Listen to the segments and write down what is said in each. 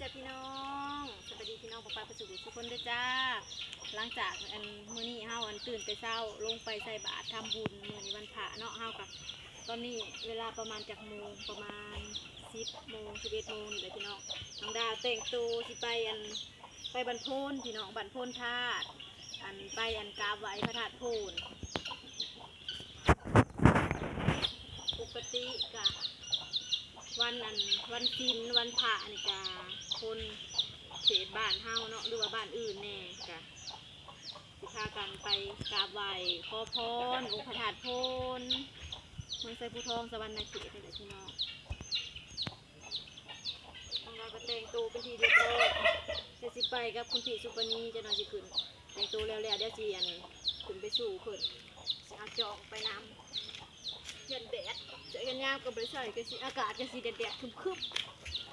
จ้ะพี่น้องสวัสดีพี่น้องปะปาประสุทุกคนเด้จ้า หลังจากอันมื้อนี้เฮาอันตื่นแต่เช้าลงไปใส่บาตรทำบุญมื้อนี้วันพระเนาะเฮากับตอนนี้เวลาประมาณจากโมงประมาณ10โมง11โมงนี่แหละพี่น้องน้องดาแต่งตัวสิไปอันไปบรรพนพี่น้องบรรพนธาตุอันไปอันกราบไหว้พระธาตุโพนปกติกะ วันอันวันกินวันพระนี่กะคนเศษบ้านเฮาเนาะหรือว่าบ้านอื่นแน่กะสิพากันไปกราบไหว้ขอพรองค์พระธาตุพนเมืองไซภูทองสวรรณเขตนี่แหละพี่น้องทางเราก็แต่งตัวเป็นทีเรียบร้อยเดี๋ยวสิไปกับคุณพี่สุปนีจะนอนสิขึ้นแต่งตัวแล้วๆเดี๋ยวสิอันขึ้นไปสู่เพิ่นสิเอาจอกไปน้ำ ย็นแดดเจอกันยามกับบริษัทก็สิอากาศก็สิแดดแดดๆครึม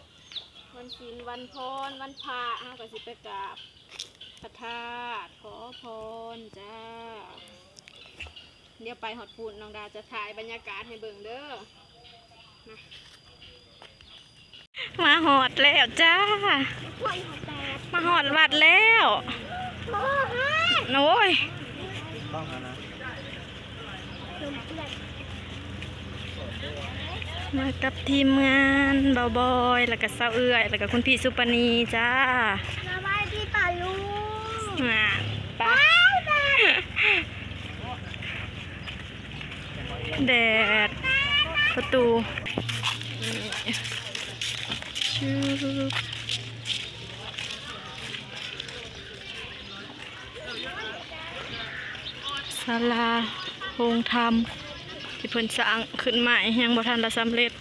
ๆวันศีลวันพรวันพระเฮาก็สิไปกราบพระธาตุขอพรจ้าเดี๋ยวไปหอดปูนน้องดาจะถ่ายบรรยากาศให้เบิ่งเด้อมามาหอดแล้วจ้า มาหอดวัดแล้วโอ้ยต้องนะ มากับทีมงานเบาบอยแล้วก็เศร้าเอื้อยแล้วก็คุณพี่สุปนีจ้าสบายดีป่ะลุงมาไปแดดประตูนี่ชูศาลาโรงธรรม ที่เพิ่นสร้างขึ้นใหม่ยังบ่ทันละสำเร็จ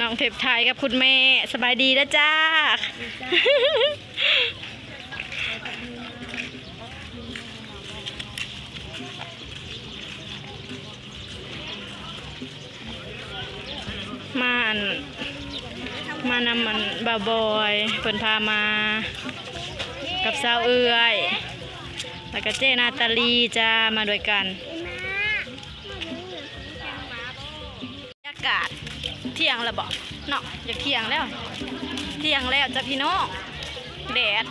น้องเทพไทยกับคุณแม่สบายดีแล้วจ้า มาอันมานำมันบาบอยเพิ่นพามา กับสาวเอื้อย แล้วก็เจนาตาลีจะมาด้วยกันบรรยากาศเที่ยงแล้วบอกเนาะอยากเที่ยงแล้ว เที่ยงแล้วจ้ะพี่น้องแดด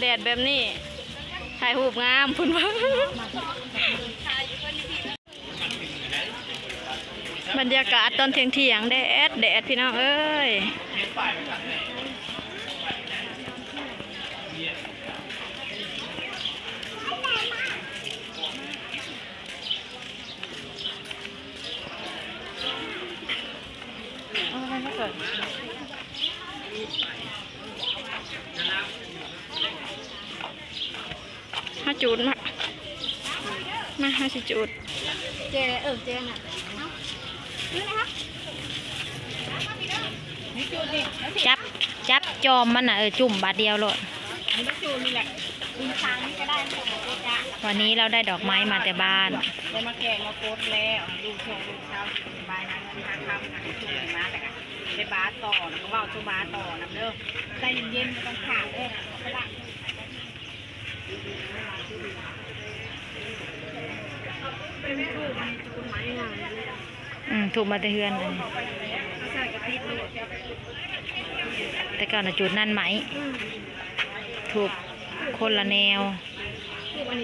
แดดแบบนี้ถ่ายรูปงามพุ่นว่าบรรยากาศตอนเที่ยงเที่ยงแดดแดดพี่น้องเอ้ย เอาอะไรมาเกิดห้าจูดมา มาห้า สิจูดเจเออเจน่ะนี่นะครับจับจับจอมมันน่ะเออจุ่มบาทเดียวโลดอันนี้จูดนี่แหละมีช้างนี่ก็ได้ของโคตรจ้าวันนี้เราได้ดอกไม้มาแต่บ้านได้มาแกงมาโคตแล้วดูช่วงดูเช้าสบายนะเงินทางคำนะช่วยมาแต่ก็ได้บาสต่อแล้วก็ว่าชูบาต่อนะเด้อใจเย็นๆไม่ต้องขาดเด้อเอาไปละ อืมถูกมาแต่เฮือนอันนี้แต่ก่อนน่ะจุดนั่นไหม ถูกคนละแนว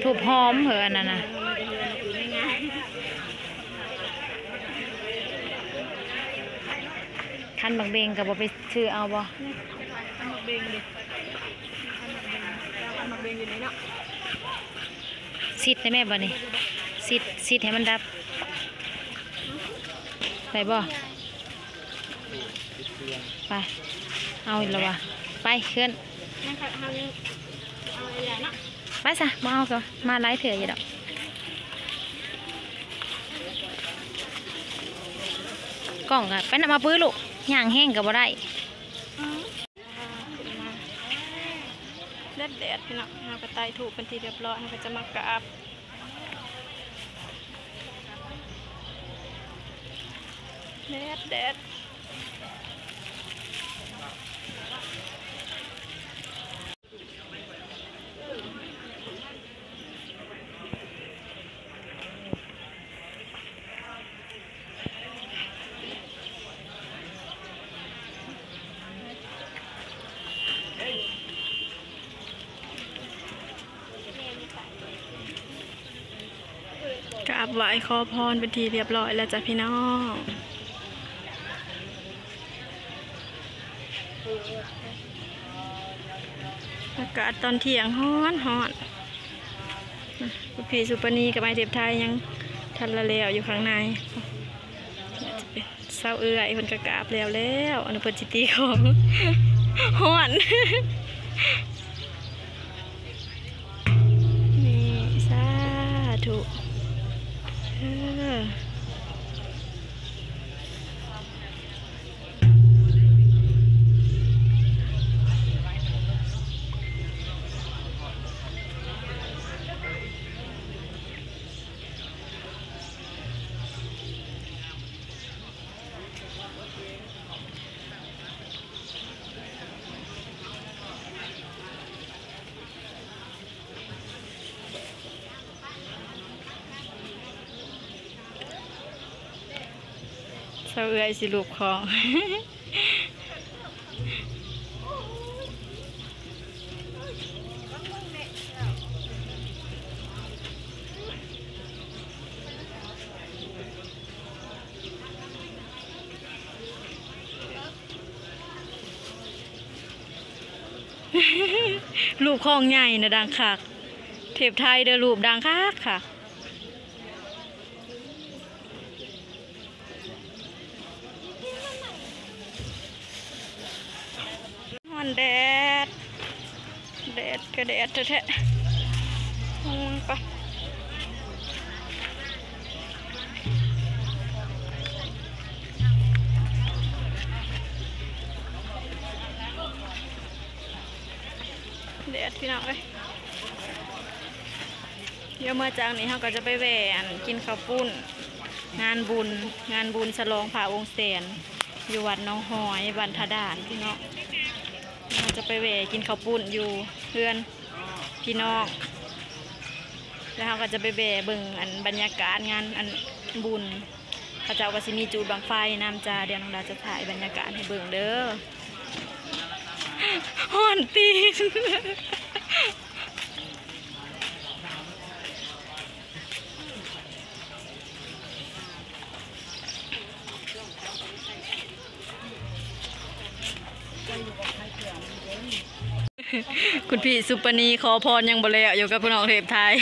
ถูกหอมเหอะอันนั้นน่ะคันบางเบงกับบ่ไปซื้อเอาบ่อันมาเบงดิอันมาเบงอยู่ในเนาะซิดได้ไหมบ่นี่ ซิดซิดให้มันดับไปบ่ไป เอาอีกแล้ววะไปขึ้นนั่อนไปซะมาเอาก็มาไล่เถื่ออยู่ดอกกล่องอะไปนำมาปื้อลูกย่างแห้งกับบ่ได้แดดแดดพี่น้องเราก็ไต่ถูกเป็นทีเรียบร้อยเราก็จะมากราบ แดดแดดกราบไหว้ขอพรเป็นทีเรียบร้อยแล้วจ้ะพี่น้อง อากาศตอนเที่ยงฮ้อนฮ้อนคุณพี่สุปนีกับไอเด็บไทยยังทันละแล้วอยู่ข้างในเศร้าเอื้อยคนกระกราบแล้วแล้วอนุปจิตีของฮ้อนสาธุเออ เราเอื้อยสิลูกของรูปของใหญ่นะดังคัก เทปไทยเด้อรูปดังคักค่ะ แดด แดดก็แดดแท้ๆอืมไปแดดพี่น้องเอ้ยเดี๋ยวเมื่อจากนี้เราก็จะไปแหวนกินข้าวปุ้น งานบุญ งานบุญฉลองผ่าองค์เสนอยู่วัดน้องหอยบันทดานพี่น้อง เราจะไปแหวกินข้าวปุ้นอยู่เพื่อนพี่น้องแล้วเราก็จะไปแหวเบิ่งอันบรรยากาศงานอันบุญพระเจ้าก็สิมีจูดบังไฟน้ำจาเดี๋ยวน้องดาจะถ่ายบรรยากาศให้เบิ่งเด้อห่อนตีน คุณพี่สุปนีขอพรยังบ่แล้วอยู่กับพี่น้องเทพไทย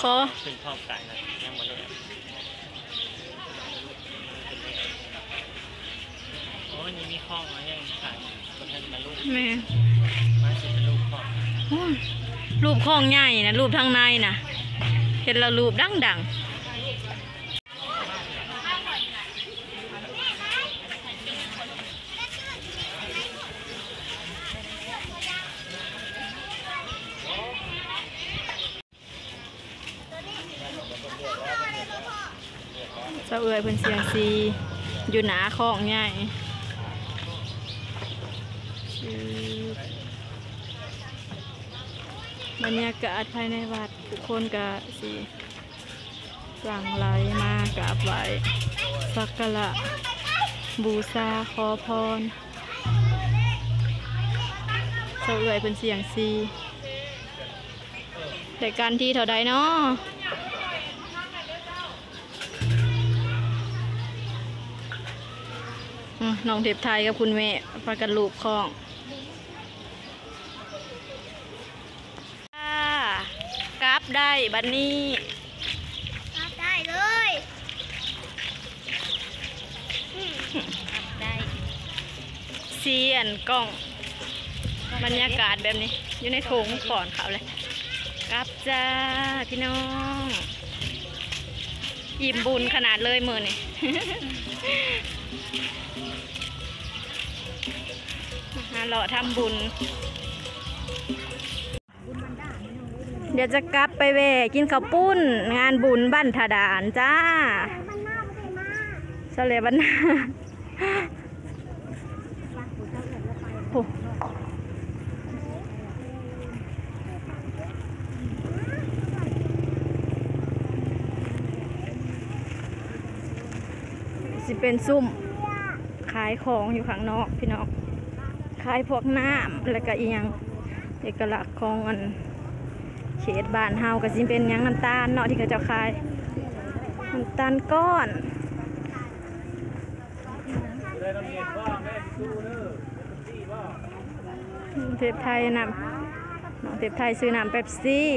ขอขึ้นพร้อมกันนะยังมาเลยโอ้ยนี่มีข้องมายังขายคนทันมาลูกแม่มาสิเป็นลูกข้องโอ้ยรูปของใหญ่นะรูปทางในนะเห็นแล้วรูปดังดัง เจ้าเอ๋ยเพิ่นเสียงซีอยู่หนาของใหญ่บรรยากาศภายในวัดทุกคนก็สิสั่งไหลมากราบไหวสักการะบูชาขอพรเจ้าเอ๋ยเป็นเสียงซีแต่การที่เท่าใดเนาะ น้องเทพไทยกับคุณแม่ประกันลูกของค่ะกราฟได้บัดนี้รับได้เลยได้เสียนกล้องบรรยากาศแบบนี้ อยู่ในโถงก่อนเขาเลยกราฟจ้าพี่น้องอิ่มบุญขนาดเลยมือนี่ เลาะทำบุญ เดี๋ยวจะกลับไปแวกินข้าวปุ้น งานบุญบ้านถดานจ้าเฉลยบ้านนาโอ้สิเป็นซุ่มขายของอยู่ข้างนอกพี่น้องายพวกน้ำแล้วก็เอียงเอกลักษณ์ของอันเขตบ้านเฮาก็สิเป็นยังน้ำตาลเนาะที่เขาเจ้าขายน้ำตาลก้อนเที่บ้างเทพไทยน้ำน้องเทพไทยซื้อน้ำเป๊ปซี่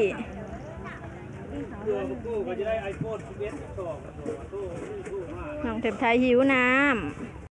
น้องเทพไทยหิวน้ำ